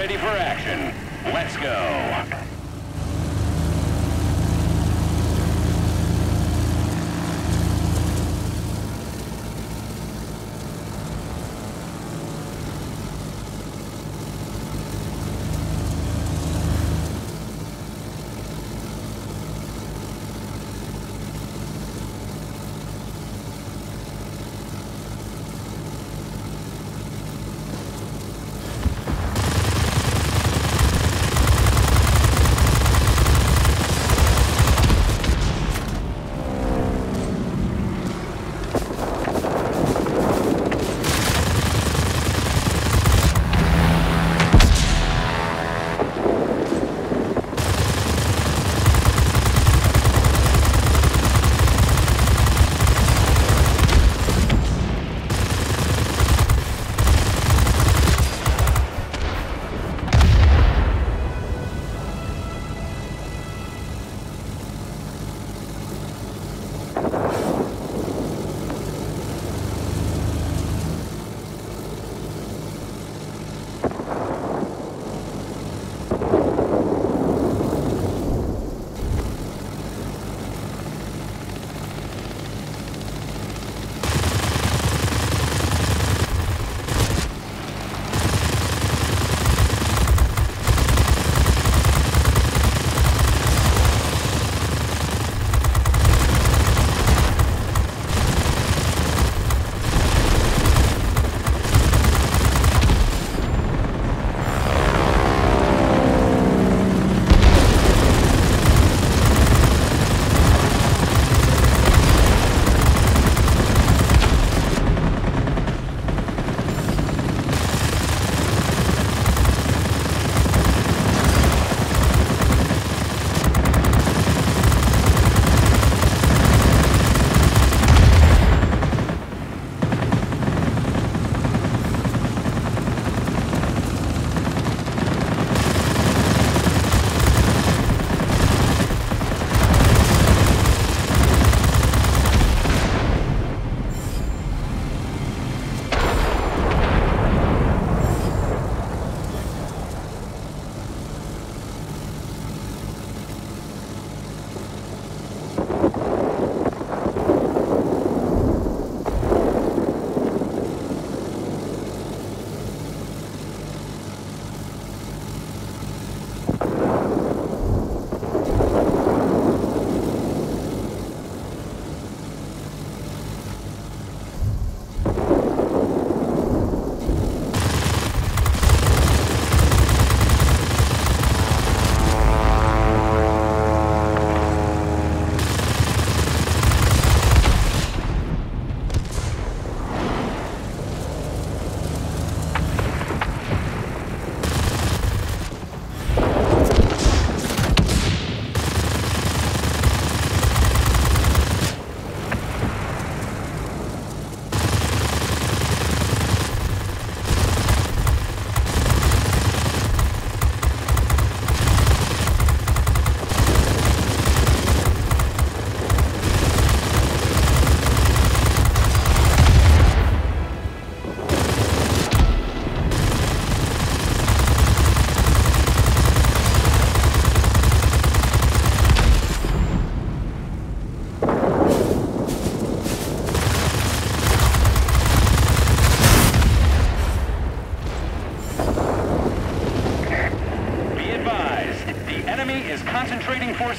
ready for action. Let's go.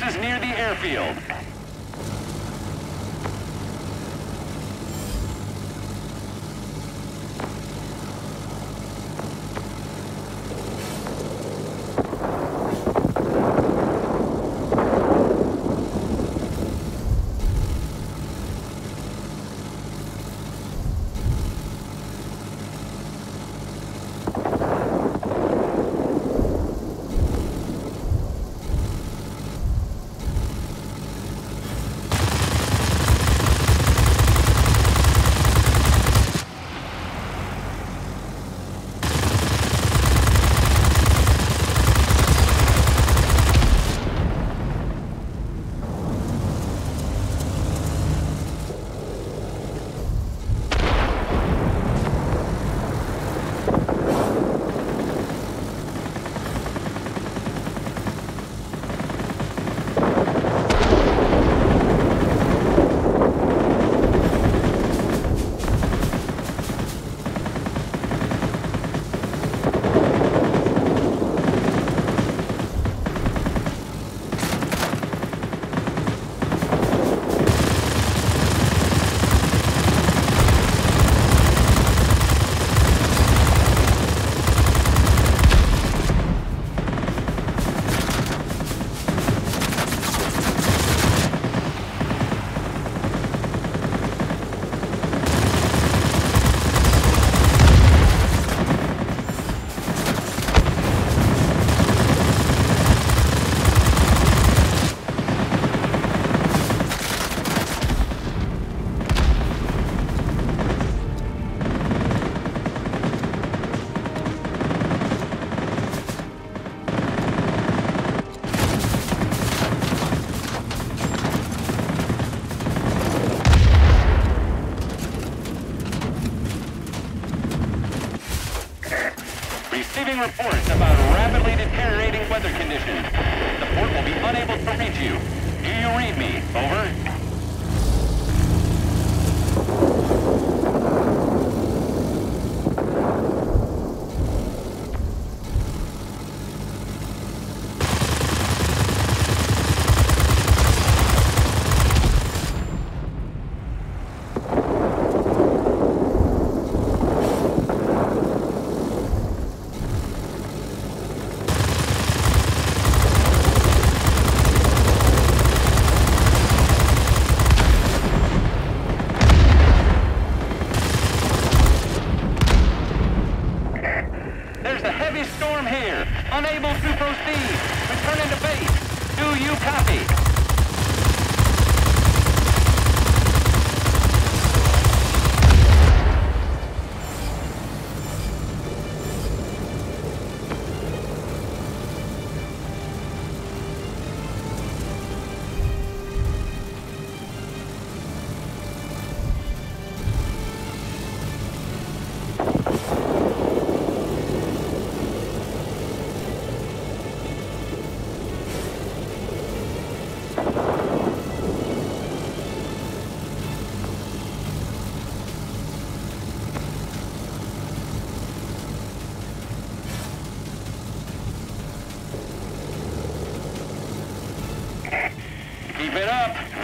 Concentrating forces near the airfield. receiving reports about rapidly deteriorating weather conditions. The port will be unable to reach you. Do you read me? Over.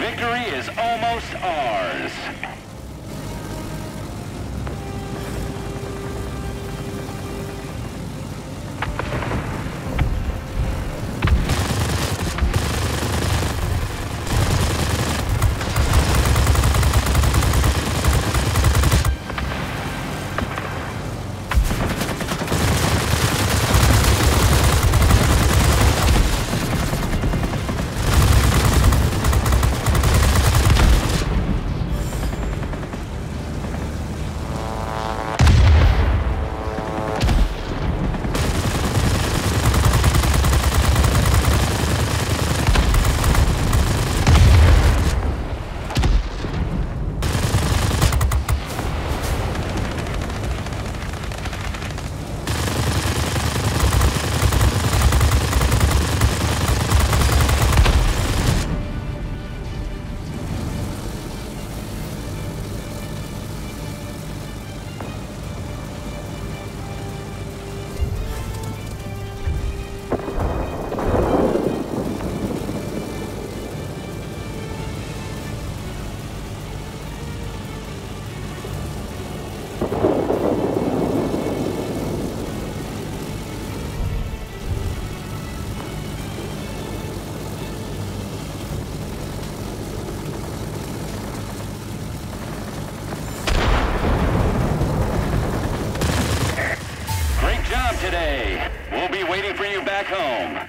Victory is almost ours. Back home.